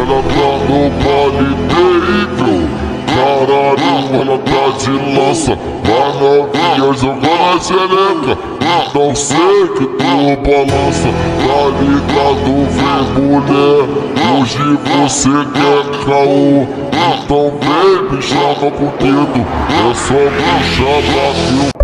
Ela tá no baile terrível Caralho, ela tá de lança Vai novinha jogando a xereca Não sei que tu balança Tá ligado, vem mulher Hoje você quer caô Então vem me chama pro dedo É só me chamar que eu